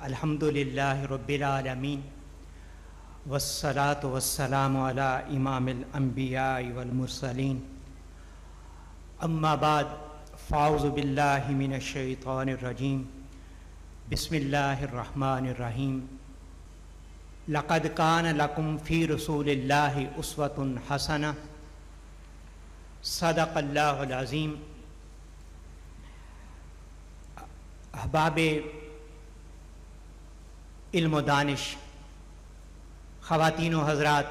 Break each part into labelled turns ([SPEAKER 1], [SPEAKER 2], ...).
[SPEAKER 1] الحمد للہ رب العالمین والصلاة والسلام على امام الانبیاء والمرسلین اما بعد فاعوذ باللہ من الشیطان الرجیم بسم اللہ الرحمن الرحیم لقد کان لکم فی رسول اللہ اسوۃ حسنہ صدق اللہ العظیم احباب علم و دانش، خواتین و حضرات۔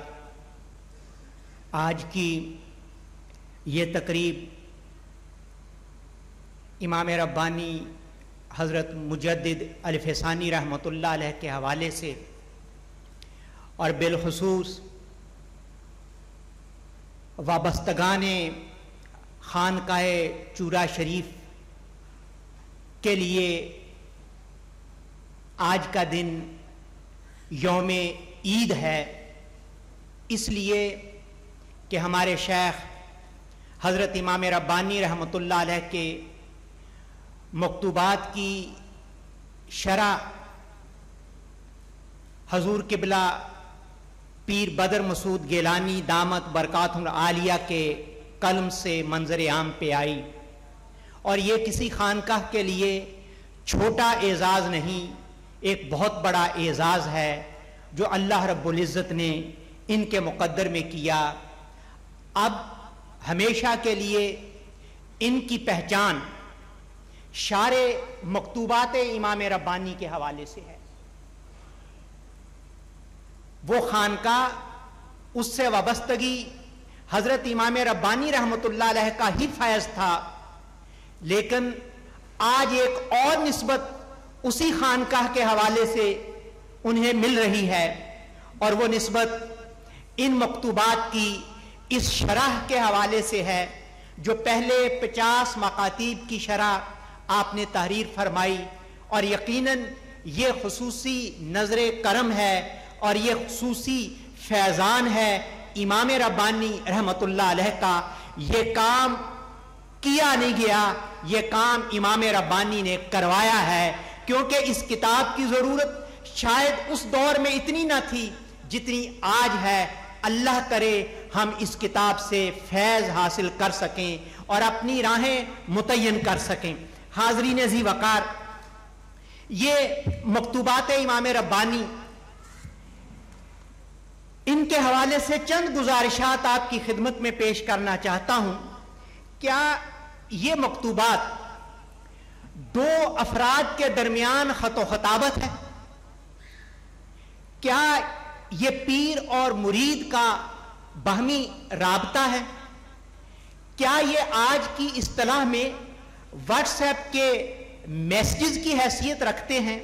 [SPEAKER 1] آج کی یہ تقریب امام ربانی حضرت مجدد الفسانی رحمۃ اللہ علیہ کے حوالے سے اور بالخصوص وابستگان خانقاہ چورا شریف کے لیے آج کا دن یوم عید ہے۔ اس لیے کہ ہمارے شیخ حضرت امام ربانی رحمۃ اللہ علیہ کے مکتوبات کی شرح حضور قبلہ پیر بدر مسعود گیلانی دامت برکات عالیہ کے قلم سے منظر عام پہ آئی۔ اور یہ کسی خانقاہ کے لیے چھوٹا اعزاز نہیں ایک بہت بڑا اعزاز ہے جو اللہ رب العزت نے ان کے مقدر میں کیا۔ اب ہمیشہ کے لیے ان کی پہچان شار مکتوبات امام ربانی کے حوالے سے ہے۔ وہ خانقاہ اس سے وابستگی حضرت امام ربانی رحمۃ اللہ علیہ کا ہی فیض تھا، لیکن آج ایک اور نسبت اسی خانقاہ کے حوالے سے انہیں مل رہی ہے اور وہ نسبت ان مکتوبات کی اس شرح کے حوالے سے ہے جو پہلے پچاس مکاتیب کی شرح آپ نے تحریر فرمائی اور یقیناً یہ خصوصی نظر کرم ہے اور یہ خصوصی فیضان ہے امام ربانی رحمت اللہ علیہ کا یہ کام کیا نہیں گیا یہ کام امام ربانی نے کروایا ہے کیونکہ اس کتاب کی ضرورت شاید اس دور میں اتنی نہ تھی جتنی آج ہے۔ اللہ کرے ہم اس کتاب سے فیض حاصل کر سکیں اور اپنی راہیں متعین کر سکیں۔ حاضرین زی وقار، یہ مکتوبات امام ربانی، ان کے حوالے سے چند گزارشات آپ کی خدمت میں پیش کرنا چاہتا ہوں۔ کیا یہ مکتوبات دو افراد کے درمیان خط و خطابت ہے۔ کیا یہ پیر اور مرید کا باہمی رابطہ ہے؟ کیا یہ آج کی اصطلاح میں واٹس ایپ کے میسجز کی حیثیت رکھتے ہیں؟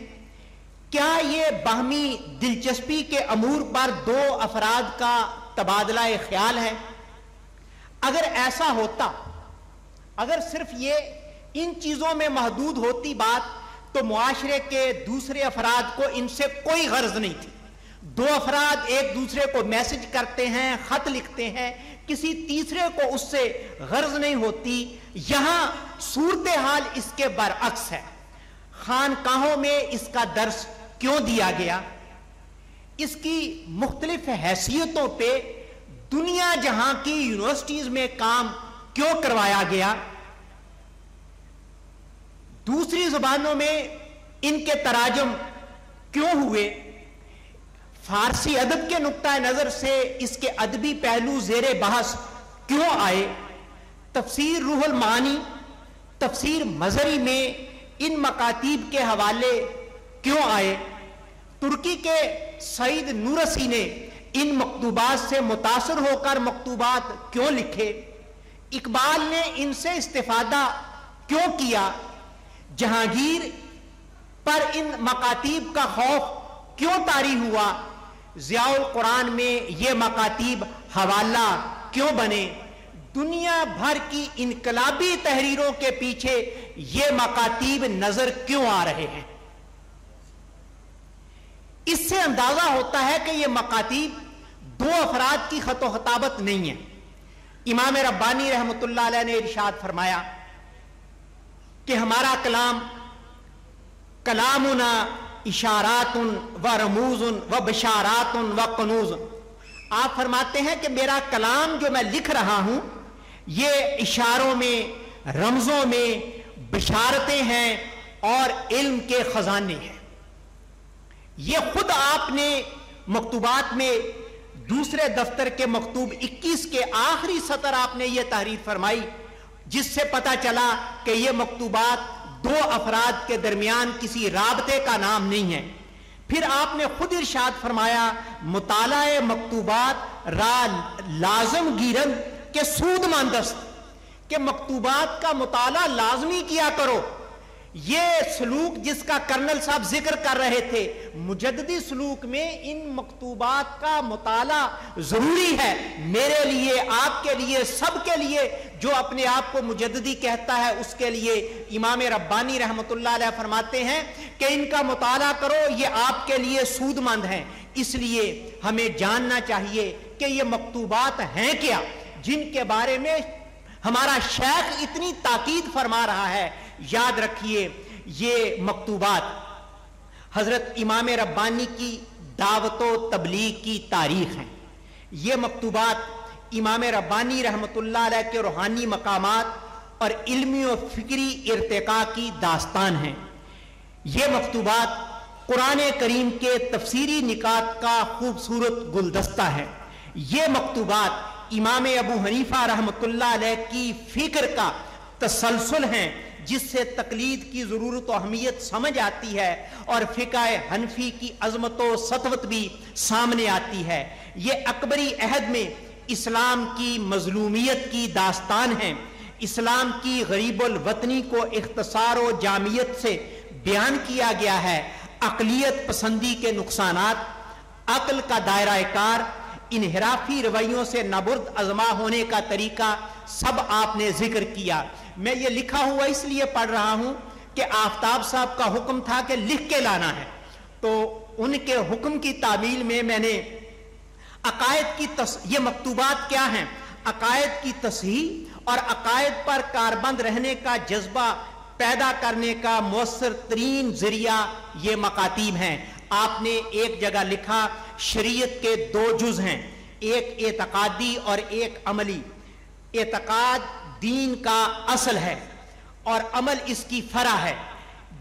[SPEAKER 1] کیا یہ باہمی دلچسپی کے امور پر دو افراد کا تبادلہ خیال ہے؟ اگر ایسا ہوتا، اگر صرف یہ ان چیزوں میں محدود ہوتی بات تو معاشرے کے دوسرے افراد کو ان سے کوئی غرض نہیں تھی۔ دو افراد ایک دوسرے کو میسج کرتے ہیں، خط لکھتے ہیں، کسی تیسرے کو اس سے غرض نہیں ہوتی۔ یہاں صورتحال اس کے برعکس ہے۔ خانقاہوں میں اس کا درس کیوں دیا گیا؟ اس کی مختلف حیثیتوں پہ دنیا جہاں کی یونیورسٹیز میں کام کیوں کروایا گیا؟ دوسری زبانوں میں ان کے تراجم کیوں ہوئے؟ فارسی ادب کے نقطۂ نظر سے اس کے ادبی پہلو زیر بحث کیوں آئے؟ تفسیر روح المعانی، تفسیر مظہری میں ان مکاتیب کے حوالے کیوں آئے؟ ترکی کے سعید نورسی نے ان مکتوبات سے متاثر ہو کر مکتوبات کیوں لکھے؟ اقبال نے ان سے استفادہ کیوں کیا؟ جہانگیر پر ان مکاتیب کا خوف کیوں تاری ہوا؟ ضیاء القرآن میں یہ مکاتیب حوالہ کیوں بنے؟ دنیا بھر کی انقلابی تحریروں کے پیچھے یہ مکاتیب نظر کیوں آ رہے ہیں؟ اس سے اندازہ ہوتا ہے کہ یہ مکاتیب دو افراد کی خط و خطابت نہیں ہے۔ امام ربانی رحمت اللہ علیہ نے ارشاد فرمایا کہ ہمارا کلام کلامنا اشارات و رموز و بشارات و قنوز آپ فرماتے ہیں کہ میرا کلام جو میں لکھ رہا ہوں، یہ اشاروں میں، رمزوں میں بشارتیں ہیں اور علم کے خزانے ہیں۔ یہ خود آپ نے مکتوبات میں دوسرے دفتر کے مکتوب اکیس کے آخری سطر آپ نے یہ تحریر فرمائی۔ جس سے پتا چلا کہ یہ مکتوبات دو افراد کے درمیان کسی رابطے کا نام نہیں ہے۔ پھر آپ نے خود ارشاد فرمایا، مطالعہ مکتوبات را لازم گیرن کے سود ماندست، کہ مکتوبات کا مطالعہ لازمی کیا کرو۔ یہ سلوک جس کا کرنل صاحب ذکر کر رہے تھے، مجددی سلوک میں ان مکتوبات کا مطالعہ ضروری ہے۔ میرے لیے، آپ کے لیے، سب کے لیے جو اپنے آپ کو مجددی کہتا ہے، اس کے لیے امام ربانی رحمت اللہ علیہ فرماتے ہیں کہ ان کا مطالعہ کرو، یہ آپ کے لیے سود مند ہیں۔ اس لیے ہمیں جاننا چاہیے کہ یہ مکتوبات ہیں کیا، جن کے بارے میں ہمارا شیخ اتنی تاکید فرما رہا ہے۔ یاد رکھیے یہ مکتوبات حضرت امام ربانی کی دعوت و تبلیغ کی تاریخ ہیں۔ یہ مکتوبات امام ربانی رحمت اللہ علیہ کے روحانی مقامات اور علمی و فکری ارتقاء کی داستان ہیں۔ یہ مکتوبات قرآن کریم کے تفسیری نکات کا خوبصورت گلدستہ ہے یہ مکتوبات امام ابو حنیفہ رحمت اللہ علیہ کی فکر کا تسلسل ہیں، جس سے تقلید کی ضرورت و اہمیت سمجھ آتی ہے اور فقہ حنفی کی عظمت و سطوت بھی سامنے آتی ہے۔ یہ اکبری عہد میں اسلام کی مظلومیت کی داستان ہے اسلام کی غریب الوطنی کو اختصار و جامعیت سے بیان کیا گیا ہے۔ اقلیت پسندی کے نقصانات، عقل کا دائرہ کار، انحرافی رویوں سے نبرد ازما ہونے کا طریقہ، سب آپ نے ذکر کیا۔ میں یہ لکھا ہوا اس لیے پڑھ رہا ہوں کہ آفتاب صاحب کا حکم تھا کہ لکھ کے لانا ہے۔ تو ان کے حکم کی تعمیل میں میں نے عقائد کی تص... یہ مکتوبات کیا ہیں؟ عقائد کی تصحیح اور عقائد پر کاربند رہنے کا جذبہ پیدا کرنے کا مؤثر ترین ذریعہ یہ مکاتیب ہیں۔ آپ نے ایک جگہ لکھا، شریعت کے دو جز ہیں، ایک اعتقادی اور ایک عملی۔ اعتقاد دین کا اصل ہے اور عمل اس کی فرا ہے۔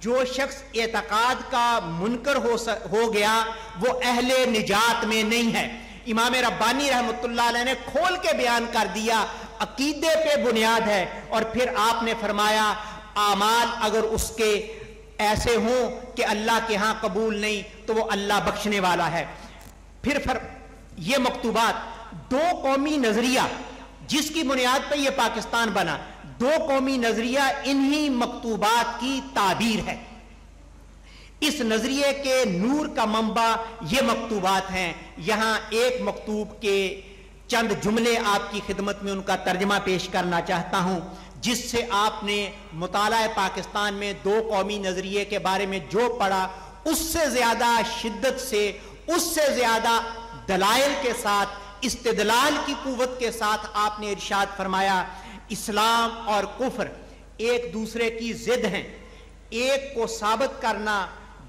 [SPEAKER 1] جو شخص اعتقاد کا منکر ہو گیا، وہ اہل نجات میں نہیں ہے۔ امام ربانی رحمت اللہ علیہ نے کھول کے بیان کر دیا، عقیدے پہ بنیاد ہے۔ اور پھر آپ نے فرمایا، اعمال اگر اس کے ایسے ہوں کہ اللہ کے ہاں قبول نہیں، تو وہ اللہ بخشنے والا ہے۔ پھر یہ مکتوبات، دو قومی نظریہ، جس کی بنیاد پہ یہ پاکستان بنا، دو قومی نظریہ، انہی مکتوبات کی تعبیر ہے۔ اس نظریے کے نور کا منبع یہ مکتوبات ہیں۔ یہاں ایک مکتوب کے چند جملے آپ کی خدمت میں ان کا ترجمہ پیش کرنا چاہتا ہوں، جس سے آپ نے مطالعہ پاکستان میں دو قومی نظریے کے بارے میں جو پڑھا، اس سے زیادہ شدت سے، اس سے زیادہ دلائل کے ساتھ، استدلال کی قوت کے ساتھ آپ نے ارشاد فرمایا، اسلام اور کفر ایک دوسرے کی زد ہیں۔ ایک کو ثابت کرنا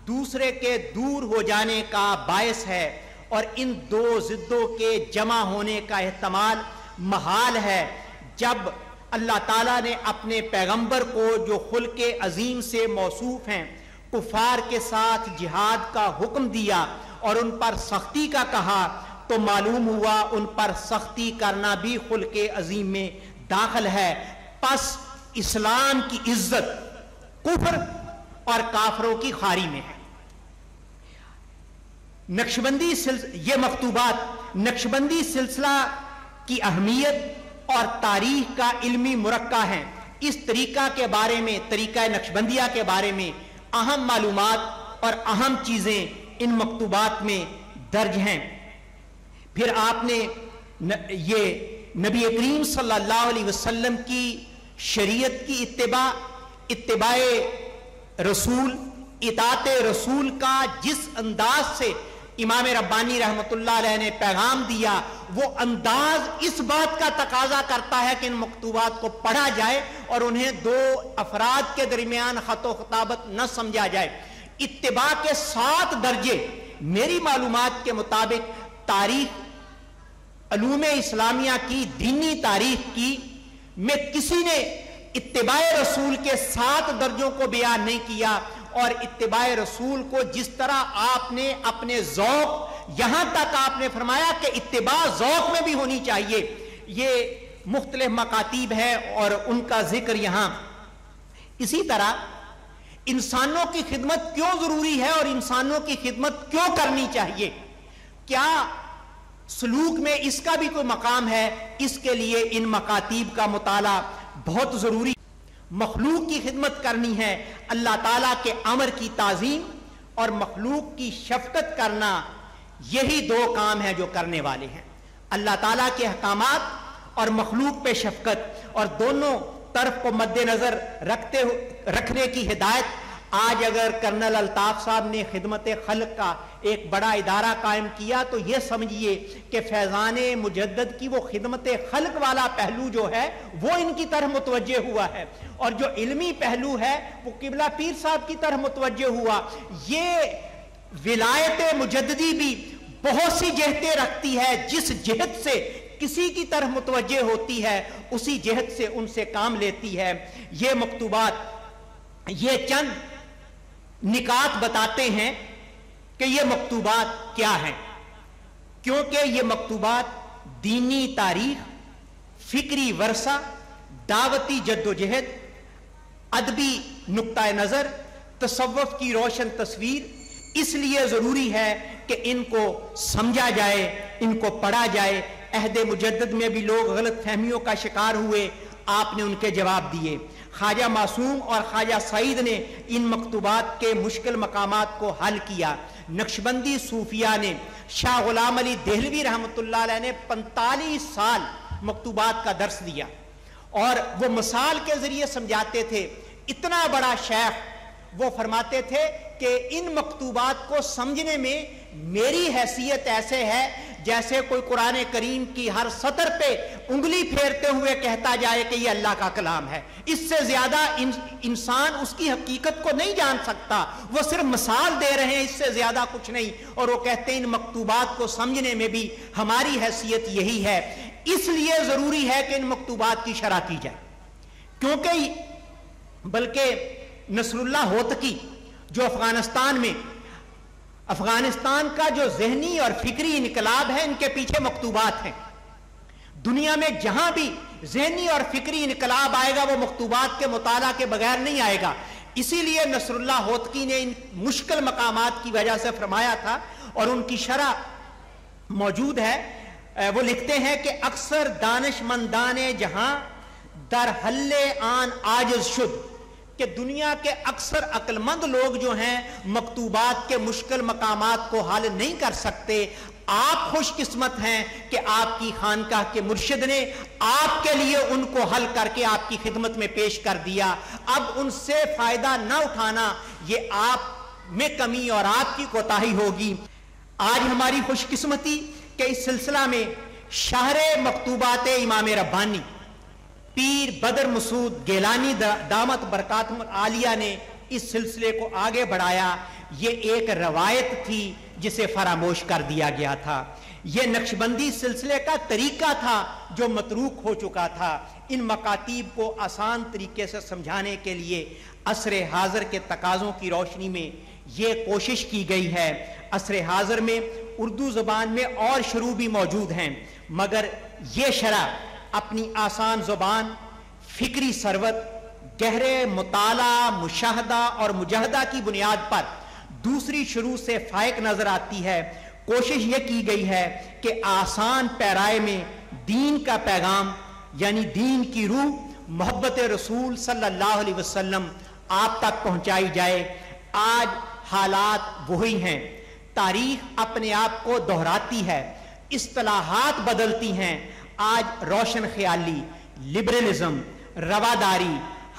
[SPEAKER 1] دوسرے کے دور ہو جانے کا باعث ہے اور ان دو زدوں کے جمع ہونے کا احتمال محال ہے۔ جب اللہ تعالیٰ نے اپنے پیغمبر کو جو خلق عظیم سے موصوف ہیں، کفار کے ساتھ جہاد کا حکم دیا اور ان پر سختی کا کہا، تو معلوم ہوا ان پر سختی کرنا بھی خلق عظیم میں داخل ہے۔ پس اسلام کی عزت کفر اور کافروں کی خاری میں ہے۔ نقشبندی یہ مکتوبات نقشبندی سلسلہ کی اہمیت اور تاریخ کا علمی مرکہ ہے اس طریقہ کے بارے میں، طریقہ نقشبندیہ کے بارے میں اہم معلومات اور اہم چیزیں ان مکتوبات میں درج ہیں۔ پھر آپ نے یہ نبی کریم صلی اللہ علیہ وسلم کی شریعت کی اتباع اتباع رسول، اطاعت رسول کا جس انداز سے امام ربانی رحمت اللہ علیہ نے پیغام دیا، وہ انداز اس بات کا تقاضا کرتا ہے کہ ان مکتوبات کو پڑھا جائے اور انہیں دو افراد کے درمیان خط و خطابت نہ سمجھا جائے۔ اتباع کے سات درجے میری معلومات کے مطابق تاریخ، علوم اسلامیہ کی، دینی تاریخ کی، میں کسی نے اتباع رسول کے سات درجوں کو بیان نہیں کیا۔ اور اتباع رسول کو جس طرح آپ نے اپنے ذوق، یہاں تک آپ نے فرمایا کہ اتباع ذوق میں بھی ہونی چاہیے۔ یہ مختلف مکاتیب ہے اور ان کا ذکر یہاں۔ اسی طرح انسانوں کی خدمت کیوں ضروری ہے اور انسانوں کی خدمت کیوں کرنی چاہیے؟ کیا سلوک میں اس کا بھی کوئی مقام ہے؟ اس کے لیے ان مکاتیب کا مطالعہ بہت ضروری مخلوق کی خدمت کرنی ہے، اللہ تعالیٰ کے امر کی تعظیم اور مخلوق کی شفقت کرنا یہی دو کام ہیں جو کرنے والے ہیں۔ اللہ تعالیٰ کے احکامات اور مخلوق پہ شفقت اور دونوں طرف کو مد نظر رکھتے رکھنے کی ہدایت آج اگر کرنل الطاف صاحب نے خدمت خلق کا ایک بڑا ادارہ قائم کیا تو یہ سمجھیے کہ فیضان مجدد کی وہ خدمت خلق والا پہلو جو ہے وہ ان کی طرح متوجہ ہوا ہے اور جو علمی پہلو ہے وہ قبلہ پیر صاحب کی طرح متوجہ ہوا یہ ولایت مجددی بھی بہت سی جہتیں رکھتی ہے جس جہت سے کسی کی طرح متوجہ ہوتی ہے اسی جہت سے ان سے کام لیتی ہے یہ مکتوبات یہ چند نکات بتاتے ہیں کہ یہ مکتوبات کیا ہیں۔ کیونکہ یہ مکتوبات دینی تاریخ، فکری ورثہ، دعوتی جد و جہد ادبی نقطۂ نظر، تصوف کی روشن تصویر اس لیے ضروری ہے کہ ان کو سمجھا جائے، ان کو پڑھا جائے۔ عہد مجدد میں بھی لوگ غلط فہمیوں کا شکار ہوئے، آپ نے ان کے جواب دیے۔ خواجہ معصوم اور خواجہ سعید نے ان مکتوبات کے مشکل مقامات کو حل کیا۔ نقشبندی صوفیہ نے شاہ غلام علی دہلوی رحمۃ اللہ علیہ نے پنتالیس سال مکتوبات کا درس دیا اور وہ مثال کے ذریعے سمجھاتے تھے۔ اتنا بڑا شیخ وہ فرماتے تھے کہ ان مکتوبات کو سمجھنے میں میری حیثیت ایسے ہے جیسے کوئی قرآن کریم کی ہر سطر پہ انگلی پھیرتے ہوئے کہتا جائے کہ یہ اللہ کا کلام ہے، اس سے زیادہ انسان اس کی حقیقت کو نہیں جان سکتا۔ وہ صرف مثال دے رہے ہیں، اس سے زیادہ کچھ نہیں۔ اور وہ کہتے ہیں، ان مکتوبات کو سمجھنے میں بھی ہماری حیثیت یہی ہے۔ اس لیے ضروری ہے کہ ان مکتوبات کی شرح کی جائے۔ کیونکہ بلکہ نصر اللہ ہوتکی جو افغانستان میں افغانستان کا جو ذہنی اور فکری انقلاب ہے، ان کے پیچھے مکتوبات ہیں۔ دنیا میں جہاں بھی ذہنی اور فکری انقلاب آئے گا، وہ مکتوبات کے مطالعہ کے بغیر نہیں آئے گا۔ اسی لیے نصر اللہ ہوتکی نے ان مشکل مقامات کی وجہ سے فرمایا تھا اور ان کی شرح موجود ہے۔ وہ لکھتے ہیں کہ اکثر دانش مندان جہاں در حل آن آجز شد۔ کہ دنیا کے اکثر عقل مند لوگ جو ہیں، مکتوبات کے مشکل مقامات کو حل نہیں کر سکتے۔ آپ خوش قسمت ہیں کہ آپ کی خانقاہ کے مرشد نے آپ کے لیے ان کو حل کر کے آپ کی خدمت میں پیش کر دیا۔ اب ان سے فائدہ نہ اٹھانا، یہ آپ میں کمی اور آپ کی کوتاہی ہوگی۔ آج ہماری خوش قسمتی کہ اس سلسلہ میں شہر مکتوبات امام ربانی پیر بدر مسعود گیلانی دامت برکات عالیہ نے اس سلسلے کو آگے بڑھایا۔ یہ ایک روایت تھی جسے فراموش کر دیا گیا تھا۔ یہ نقشبندی سلسلے کا طریقہ تھا جو متروک ہو چکا تھا۔ ان مکاتیب کو آسان طریقے سے سمجھانے کے لیے عصر حاضر کے تقاضوں کی روشنی میں یہ کوشش کی گئی ہے۔ عصر حاضر میں اردو زبان میں اور شروع بھی موجود ہیں۔ مگر یہ شرح اپنی آسان زبان، فکری سروت گہرے مطالعہ، مشاہدہ اور مجاہدہ کی بنیاد پر دوسری شروع سے فائق نظر آتی ہے۔ کوشش یہ کی گئی ہے کہ آسان پیرائے میں دین کا پیغام یعنی دین کی روح، محبت رسول صلی اللہ علیہ وسلم آپ تک پہنچائی جائے۔ آج حالات وہی ہیں۔ تاریخ اپنے آپ کو دہراتی ہے۔ اصطلاحات بدلتی ہیں۔ آج روشن خیالی لبرلزم رواداری،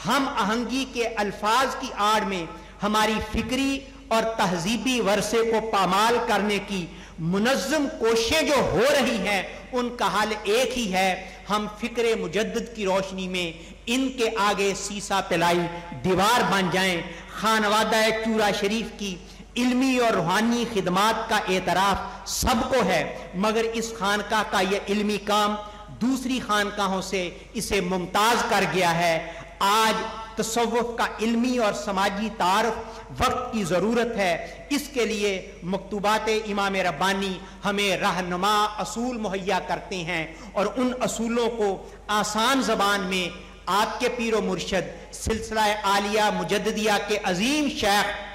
[SPEAKER 1] ہم آہنگی کے الفاظ کی آڑ میں ہماری فکری اور تہذیبی ورثے کو پامال کرنے کی منظم کوششیں جو ہو رہی ہیں، ان کا حال ایک ہی ہے۔ ہم فکر مجدد کی روشنی میں ان کے آگے سیسا پلائی دیوار بن جائیں۔ خانوادہ چورا شریف کی علمی اور روحانی خدمات کا اعتراف سب کو ہے، مگر اس خانقاہ کا یہ علمی کام دوسری خانقاہوں سے اسے ممتاز کر گیا ہے۔ آج تصوف کا علمی اور سماجی تعارف وقت کی ضرورت ہے۔ اس کے لیے مکتوبات امام ربانی ہمیں رہنما اصول مہیا کرتے ہیں اور ان اصولوں کو آسان زبان میں آپ کے پیر و مرشد سلسلہ عالیہ مجددیہ کے عظیم شیخ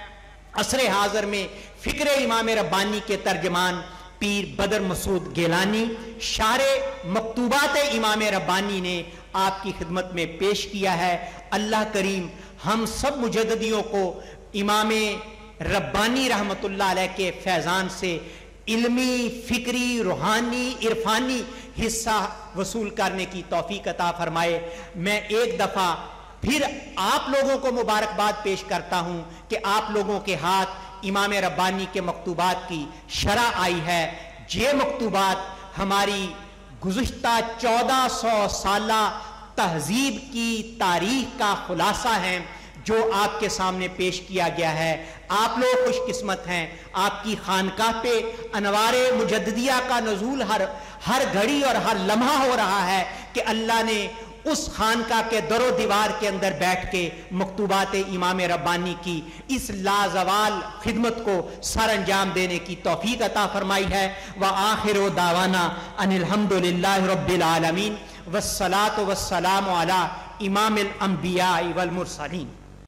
[SPEAKER 1] عصر حاضر میں فکر امام ربانی کے ترجمان پیر بدر مسعود گیلانی شار مکتوبات امام ربانی نے آپ کی خدمت میں پیش کیا ہے۔ اللہ کریم ہم سب مجددیوں کو امام ربانی رحمت اللہ علیہ کے فیضان سے علمی، فکری، روحانی، عرفانی حصہ وصول کرنے کی توفیق عطا فرمائے۔ میں ایک دفعہ پھر آپ لوگوں کو مبارکباد پیش کرتا ہوں کہ آپ لوگوں کے ہاتھ امام ربانی کے مکتوبات کی شرح آئی ہے۔ یہ مکتوبات ہماری گزشتہ چودہ سو سالہ تہذیب کی تاریخ کا خلاصہ ہیں جو آپ کے سامنے پیش کیا گیا ہے۔ آپ لوگ خوش قسمت ہیں۔ آپ کی خانقاہ پہ انوار مجددیہ کا نزول ہر ہر گھڑی اور ہر لمحہ ہو رہا ہے کہ اللہ نے اس خانقاہ کے در و دیوار کے اندر بیٹھ کے مکتوبات امام ربانی کی اس لازوال خدمت کو سر انجام دینے کی توفیق عطا فرمائی ہے۔ وآخر دعوانا ان الحمدللہ رب العالمین۔ والصلاة والسلام علی امام الانبیاء والمرسلین۔